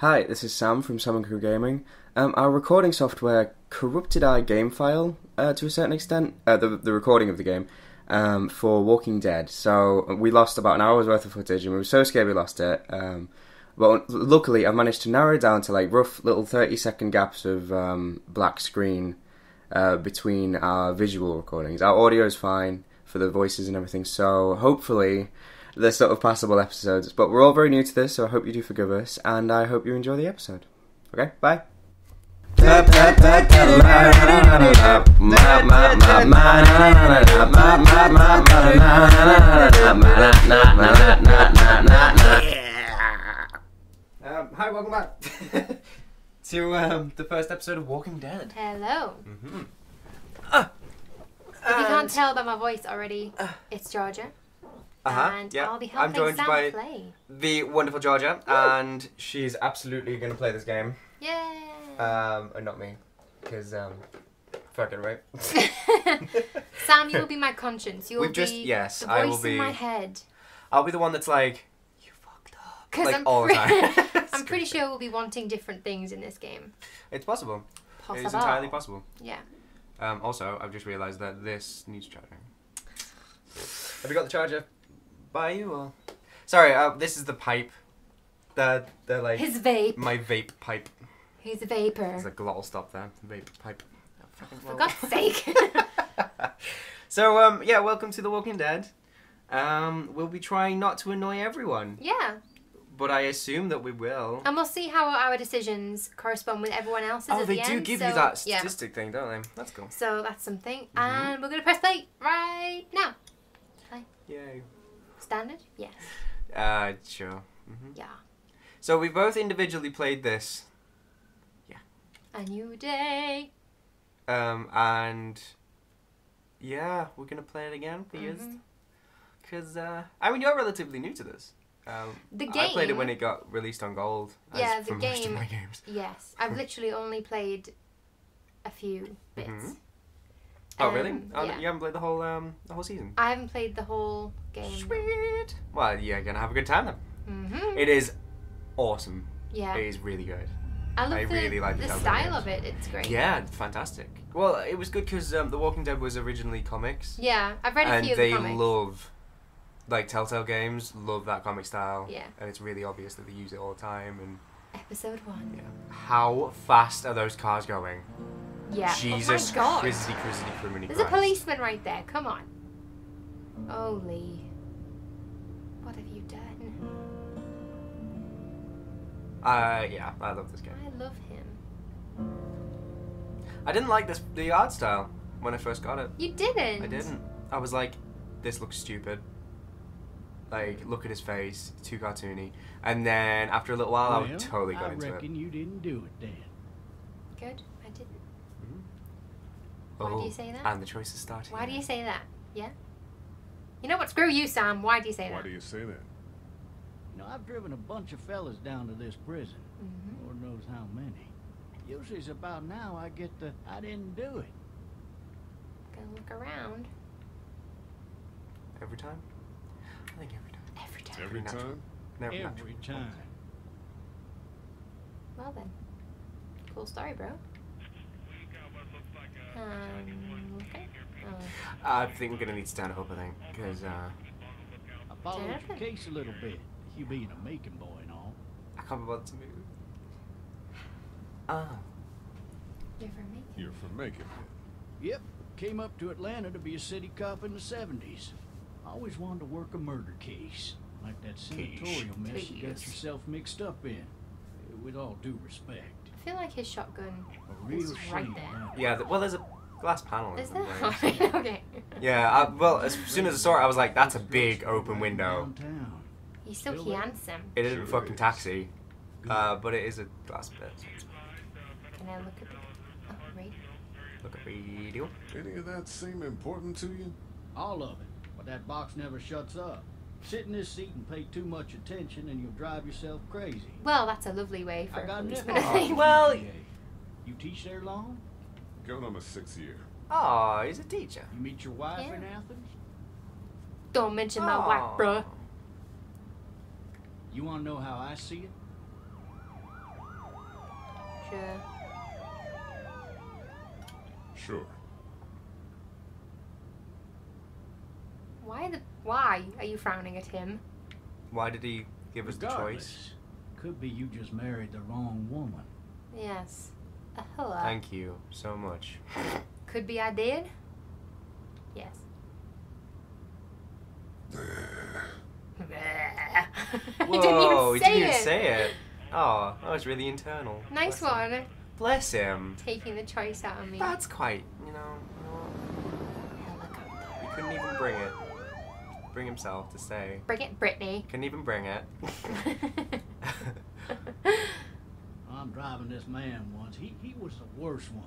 Hi, this is Sam from Salmon Co. Gaming. Um, our recording software corrupted our game file uh, to a certain extent, uh, the, the recording of the game, um, for Walking Dead. So we lost about an hour's worth of footage and we were so scared we lost it. Um, but luckily, I managed to narrow it down to like rough little 30 second gaps of um, black screen uh, between our visual recordings. Our audio is fine for the voices and everything, so hopefully they're sort of passable episodes. But we're all very new to this, so I hope you do forgive us, and I hope you enjoy the episode. Okay, bye. Um, hi, welcome back to um, the first episode of Walking Dead. Hello. Mm-hmm. If you can't tell by my voice already, it's Georgia. Uh-huh, and yeah. I'll be I'm joined Sam by play. the wonderful Georgia, and she's absolutely going to play this game. Yay! Um, and not me, because um, fucking right. Sam, you will be my conscience. You will We've just- be yes, the I voice will be- in my head. I'll be the one that's like, you fucked up, Because like I'm, all the pre- time. I'm pretty sure we'll be wanting different things in this game. It's possible. Possible. It is entirely possible. Yeah. Um, also, I've just realised that this needs charging. Have you got the charger by you or? Sorry, uh, this is the pipe. The the like His vape. my vape pipe. He's a There's vapor. a glottal stop there. Vape pipe. Oh, For. God's sake. so um yeah, welcome to The Walking Dead. Um, we'll be trying not to annoy everyone, yeah. but I assume that we will. And we'll see how our decisions correspond with everyone else's oh, they the do end. give so, you that yeah. statistic thing, don't they? That's cool. So that's something. Mm-hmm. And we're going to press play right now. Yay. Standard? Yes. Uh, sure. hmm Yeah. So we both individually played this, Yeah. A new day. um, and yeah, we're gonna play it again for you, Mhm. because uh, I mean you're relatively new to this. Um, The I played it when it got released on Gold. As Yeah, the for most of game- my games. Yes. I've literally only played a few bits. Mhm. Oh really? Um, Oh, yeah. You haven't played the whole um the whole season. I haven't played the whole game. Sweet. Well, you're gonna have a good time then. hmm It is awesome. Yeah. It is really good. I love I the, really like the the style games. of it. It's great. Yeah, fantastic. Well, it was good because um, The Walking Dead was originally comics. Yeah. I've read a and few of they the comics. love like Telltale games love that comic style. Yeah. And it's really obvious that they use it all the time. And Episode one. yeah. how fast are those cars going? Yeah. Jesus oh my god. Christy, Christy, criminy There's a policeman right there. Come on. Holy. What have you done? Uh, yeah, I love this game. I love him. I didn't like this the art style when I first got it. You didn't. I didn't. I was like, this looks stupid. Like, look at his face, too cartoony. And then after a little while, I Well, totally got I into it. I reckon you didn't do it then. Good. I didn't. Oh, Why do you say that? And the choices started. Why do you say that? Yeah. You know what? Screw you, Sam. Why do you say Why that? Why do you say that? You know, I've driven a bunch of fellas down to this prison. Mhm. Lord knows how many. Usually it's about now I get the I didn't do it. Go look around. Every time? I think every time. Every time. Every natural. time? Never Every natural. time. Well then. Cool story, bro. Um, okay. Oh. I think we're gonna need to stand up, I think, because uh, I followed your case a little bit. You being a Macon boy and all. I can't be bothered to move. Ah. You're from me. You're from Macon. Yep. Came up to Atlanta to be a city cop in the 70s. Always wanted to work a murder case. Like that senatorial mess you got yourself mixed up in. With all due respect. I feel like his shotgun A real is right there. Yeah, th- well, there's a glass panel. Is some there? okay. Yeah, I, well, as soon as I saw it, I was like, that's a big open window. Downtown. He's so Still there? handsome. It isn't a fucking taxi, uh, but it is a glass bit. Can I look at the oh, radio? Look at the radio. Any of that seem important to you? All of it. But that box never shuts up. Sit in this seat and pay too much attention and you'll drive yourself crazy. Well, that's a lovely way for I a got policeman nickel. to think. Well- You teach there long? Going on my sixth year. Oh, he's a teacher. You meet your wife in Athens? Don't mention my Aw. wife, bruh. You want to know how I see it? sure. Sure. Why the why are you frowning at him? Why did he give us the choice? Could be you just married the wrong woman. Yes. Uh, hello. Thank you so much. Could be I did. Yes. I Whoa, didn't even he say didn't even it. say it. Oh, that was really internal. Nice Bless him. one. Bless him. Taking the choice out of me. That's quite, you know, you know what? Helicopter. He couldn't even bring it. Bring himself to say. Bring it, Brittany. Couldn't even bring it. I'm driving this man once. He, he was the worst one.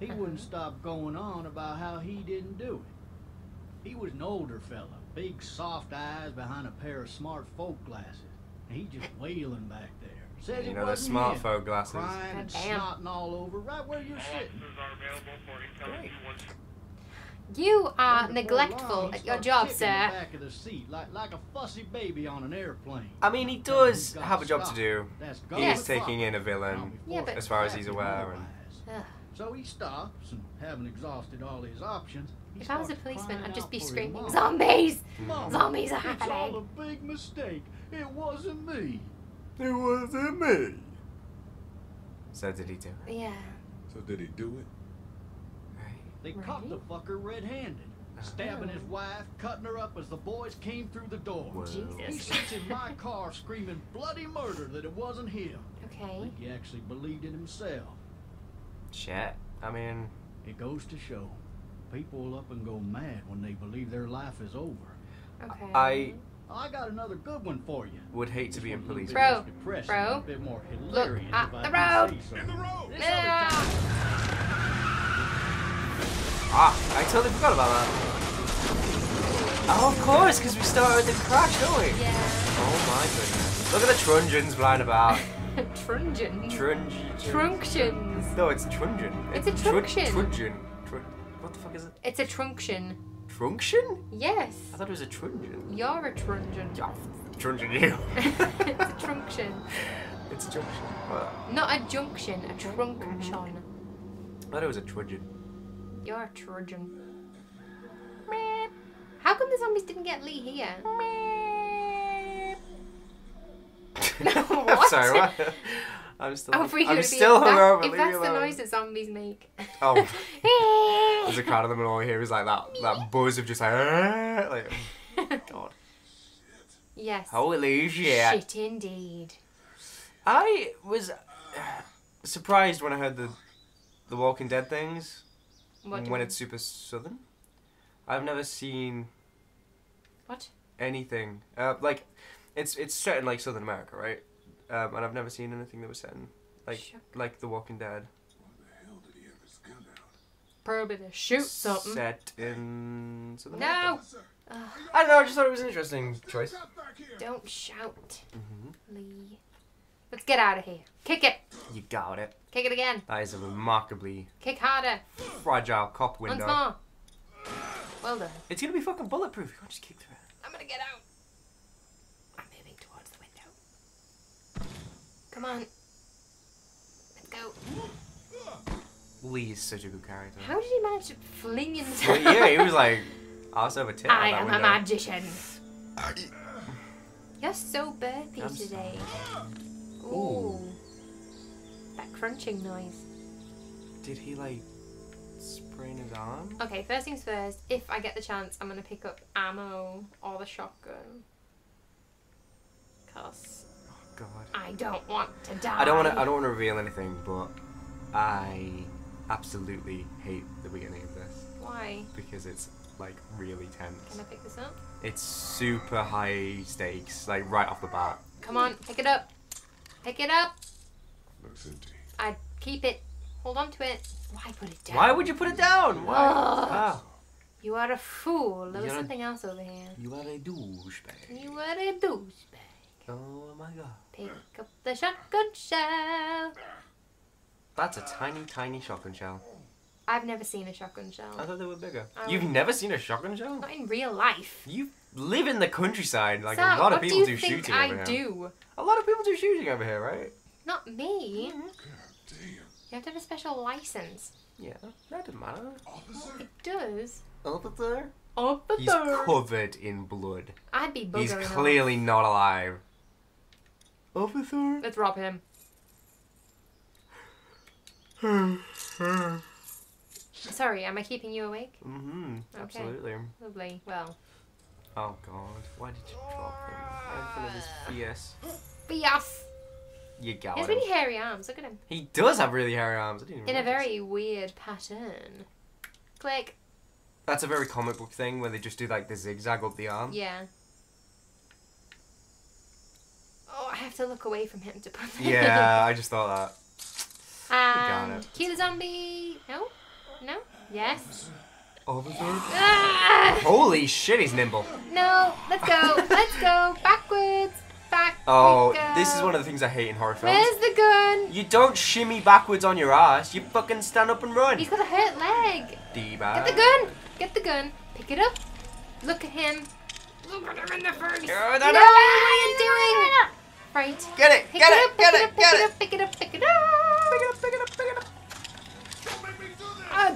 He Uh-huh. wouldn't stop going on about how he didn't do it. He was an older fella, big soft eyes behind a pair of smart folk glasses. And he just wailing back there. Says you it know, the wasn't smart him. folk glasses. Crying and snotting all over right where you're sitting. Great. you are neglectful long, at your job, sir. Back of the seat, like, like a fussy baby on an airplane. I mean, he does have a job to do. That's He Yes. is taking in a I'll villain. Yeah, forced but- to As far as he's aware and- So he stops, and having exhausted all his options, he If I was a policeman, I'd just be screaming, mom. "Zombies! Mom, Zombies are It's all happening!" a big mistake. It wasn't me. It wasn't me. So did he do it? Yeah. So did he do it? Right. They Right. caught the fucker red-handed, uh-huh. stabbing his wife, cutting her up as the boys came through the door. Whoa. He sits in my car screaming bloody murder that it wasn't him. I Okay. think he actually believed it himself. Shit. I mean, It goes to show, people will up and go mad when they believe their life is over. Okay. I I got another good one for you. would hate to This be in a police. bit Bro, less depressing bro, and a bit more hilarious at if the road. say so. In the road! This Yeah. Ah, I totally forgot about that. Oh, of course, because we started with the crash, don't we? Yeah. Oh my goodness. Look at the trungeons flying about. Trungeon. Trunge. Trunctions. No, it's trungeon. It's a tru- truncheon. Truncheon. Tru- what the fuck is it? It's a trunction. Trunction? Yes. I thought it was a truncheon. You're a trungeon. Yeah, truncheon you. it's a trunction. it's a junction. Well, Not a junction, a trunction. I thought it was a truncheon. You're a Trojan. How come the zombies didn't get Lee here? I'm sorry, what? I'm still, Oh, I'm still that- hungover. If that's the noise that zombies make. Oh. There's a crowd of them and all I hear is like that, that buzz of just like, like God. yes. Holy shit. Shit indeed. I was uh, surprised when I heard the the Walking Dead things What when it's super southern. I've never seen What? anything uh, like it's it's set in like Southern America, right? Um, and I've never seen anything that was set in like Shuck. like The Walking Dead. Why the hell did he have his gun out? Probably to shoot something. Set in Southern No. America. Officer, Ugh, I don't know. I just thought it was an interesting choice. Stop back here! don't shout, hmm Lee. Let's get out of here. Kick it. You got it. Kick it again. That is a remarkably Kick harder. fragile cop Once window. more. Well done. It's gonna be fucking bulletproof. You can't just kick through it. I'm gonna get out. I'm moving towards the window. Come on. Let's go. Lee is such a good character. How did he manage to fling Well, himself? yeah, he was like, I'll serve a tip I that am a magician. You're so burpy I'm today. Ooh. Ooh. That crunching noise. Did he like sprain his arm? Okay, first things first. If I get the chance, I'm gonna pick up ammo or the shotgun. Cause oh, God. I don't want to die. I don't want to. I don't want to reveal anything, but I absolutely hate the beginning of this Why? because it's like really tense. Can. I pick this up? It's super high stakes, like right off the bat. Come on, pick it up. Pick it up. Looks empty. I keep it. Hold on to it. Why put it down? Why would you put it down? Why? Ugh. Ah, You are a fool. There was You're a- something else over here. you are a douchebag. You are a douchebag. Oh my god. Pick up the shotgun shell. That's a tiny, tiny shotgun shell. I've never seen a shotgun shell. I thought they were bigger. I You've never seen a shotgun shell? Not in real life. You live in the countryside. Like Sam, a lot of people do do, you think shooting I over here. do? A lot of people do shooting over here, right? Not me. Mm-hmm. God damn. You have to have a special license. Yeah, that doesn't matter. Officer? It does. Officer? Oh, He's covered in blood. I'd be buggering He's off. clearly not alive. Officer? Let's rob him. Sorry, am I keeping you awake? Mm-hmm. Okay. Absolutely. Lovely. Well, Oh god, why did you drop him? Right in front of his fierce. be off. You got He has him. really hairy arms. Look at him. He does have really hairy arms. I didn't even In a very weird pattern. Click. That's a very comic book thing where they just do like the zigzag up the arm. Yeah. Oh, I have to look away from him to put that. Yeah, I just thought got Um, it. kill the zombie. No? No? Yes? That. Officer? Ah! Holy shit, he's nimble. No, let's go. Let's go. Backwards. Back. Oh, this is one of the things I hate in horror films. Where's the gun? You don't shimmy backwards on your ass. You fucking stand up and run. He's got a hurt leg. D-bag. Get the gun. Get the gun. Pick it up. Look at him. Look at him in the face. Oh, No, no, what are you doing? Right. Get it, Pick get it it, up, get it, up, get it. it up, pick it up, pick it up. Pick it up, pick it up, pick it up.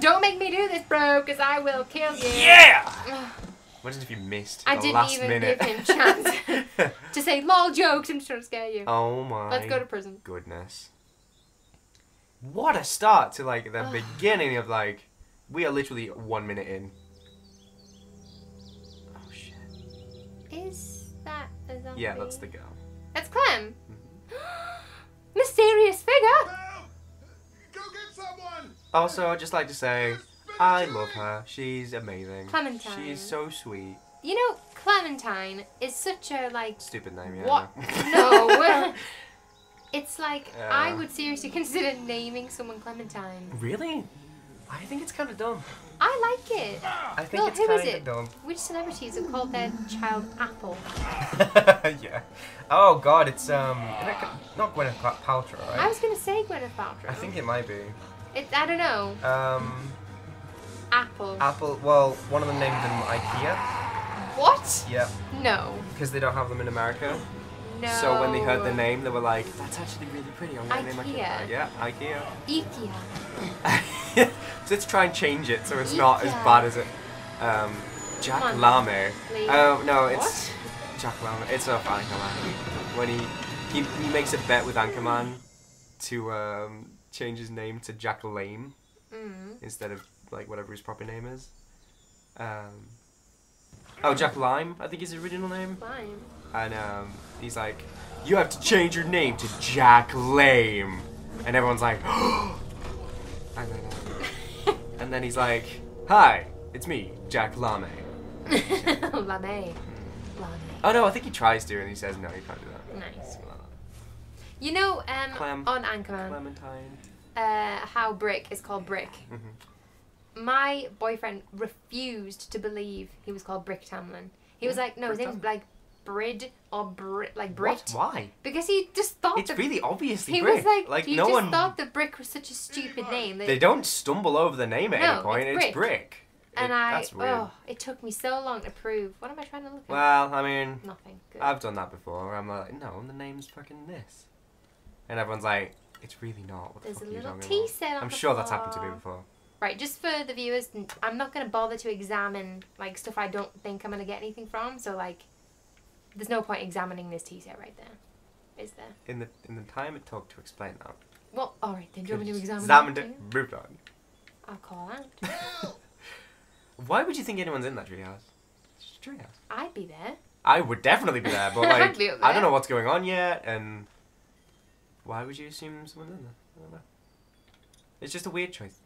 Don't make me do this, bro, because I will kill you. Yeah! Ugh. Imagine if you missed I the didn't even minute. give him chance to say lol jokes. I'm just trying to scare you. oh my Let's go to prison. goodness. What a start to like the beginning of like we are literally one minute in. Oh shit. Is that a zombie? Yeah, that's the girl. That's Clem. Mm-hmm. Mysterious figure. Ah! Also, I'd just like to say I love her. She's amazing. Clementine. She's so sweet. You know, Clementine is such a like. Stupid name, yeah. What? No. it's like I would seriously consider naming someone Clementine. really? I think it's kind of dumb. I like it. I think Well, it's kind it? of dumb. Which celebrities have called their child Apple? yeah. Oh god, it's um, not Gwyneth Paltrow, right? I was gonna say Gwyneth Paltrow. I think it might be. It, I don't know. Um, Apple. Apple. Well, one of them named them IKEA. what? Yeah, No. because they don't have them in America. No. So when they heard the name, they were like, "That's actually really pretty." I'm gonna name my kid IKEA. Yeah, IKEA. IKEA. so let's try and change it so it's not as bad as it. Um, Jack on, Lame. Oh no, it's Jack Lame. It's off Anchorman when he, he he makes a bet with Anchorman to um, change his name to Jack Lame Mm. instead of like whatever his proper name is. Um, oh, Jack Lime, I think is his original name. Fine. And um, he's like, "You have to change your name to Jack Lame," and everyone's like, and then uh, and then he's like, "Hi, it's me, Jack Lame." Lame. Lame. Oh no, I think he tries to, and he says, "No, you can't do that." Nice. Something like that. You know, um, Clem. on Anchorman, Clementine. uh, how Brick is called Brick. Mhm. My boyfriend refused to believe he was called Brick Tamland. He was like, no, his Brick name's like Brid or Brit, like What? Brit, Why? because he just thought It's that really obviously he Brick. was like, he no just one. thought that Brick was such a stupid name. That They don't stumble over the name at No, any point. it's It's Brick. Brick. and It- I, That's weird. oh, it took me so long to prove. What am I trying to look at? Well, I mean, Nothing. Good. I've done that before. I'm like, no, the name's fucking this, and everyone's like, it's really not. What the There's fuck a little talking T about? set on I'm sure that's happened to me before. Right, just for the viewers, I'm not going to bother to examine like stuff I don't think I'm going to get anything from. So like, there's no point examining this tea set right there, is there? In the in the time it took to explain that, Well, all right then. Do you want me to examine? examined it, moved on. I'll call out. Why would you think anyone's in that treehouse? It's a treehouse. I'd be there. I would definitely be there, but like, I don't know what's going on yet, and why would you assume someone's in there? I don't know. It's just a weird choice.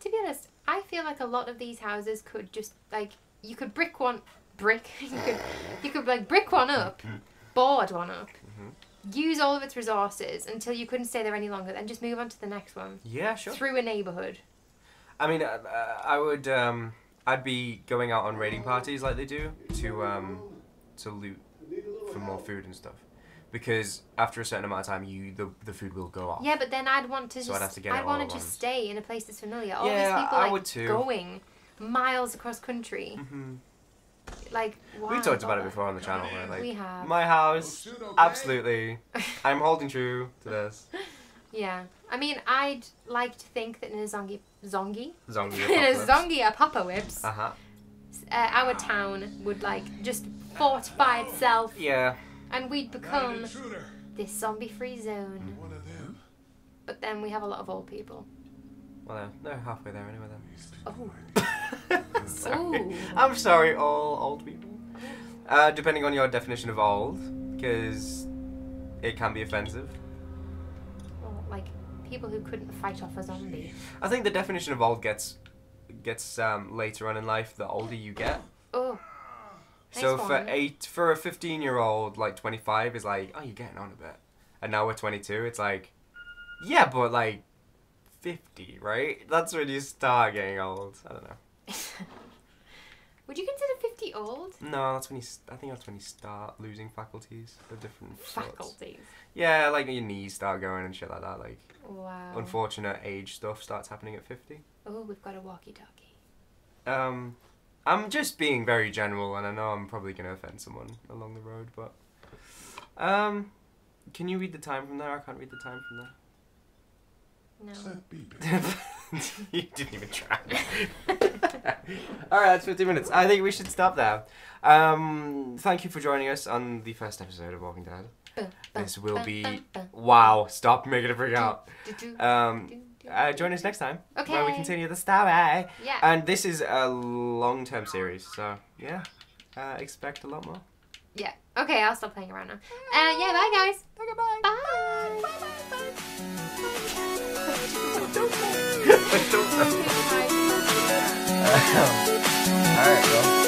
To be honest, I feel like a lot of these houses could just like you could brick one brick. you could you could like brick one up, board one up, Mhm. use all of its resources until you couldn't stay there any longer, then just move on to the next one Yeah, sure. through a neighborhood. I mean, uh, uh, I would. Um, I'd be going out on raiding parties like they do to um, to loot for more food and stuff. Because after a certain amount of time, you the the food will go off. Yeah, but then I'd want to So just I'd have to get I'd want to just stay in a place that's familiar. All Yeah, these people I like would too. going miles across country. hmm Like why We talked about it before on the channel. Where, like, we have. my house, okay. absolutely. I'm holding true to this. Yeah. I mean, I'd like to think that in a zongi zongi Zombie in a apocalypse. zombie apocalypse, Uh huh. uh, our town would like just fortify itself, Yeah. And we'd become this zombie-free zone. One of them. But then we have a lot of old people. Well, they're they're halfway there anyway then. These people Oh. sorry. Ooh. I'm sorry, all old people. Uh, depending on your definition of old, because it can be offensive. Or, like people who couldn't fight off a zombie. I think the definition of old gets gets um, later on in life. The older you get. Oh. So for one. eight, for a 15 year old, like 25 is like, oh, you're getting on a bit. And now we're 22. It's like, yeah, but like 50, right? That's when you start getting old. I don't know. Would you consider 50 old? No, that's when you. I think that's when you start losing faculties of different sorts. Faculties. Yeah, like your knees start going and shit like that. Like Wow. unfortunate age stuff starts happening at 50. Oh, we've got a walkie-talkie. Um, I'm just being very general, and I know I'm probably gonna offend someone along the road, but um, can you read the time from there? I can't read the time from there. What's No. you didn't even try. All right, that's 15 minutes. I think we should stop there. Um, thank you for joining us on the first episode of Walking Dead. Bum, bum, This will bum, be bum, bum. wow. Stop making it freak out. Do, do, Um, do, do, uh, join us next time where we continue the story. Yeah. And this is a long-term series, so yeah, uh, expect a lot more. yeah. Okay, I'll stop playing around now. Uh, yeah, bye guys. Okay, bye. Bye. Bye. bye. Bye. All right, well.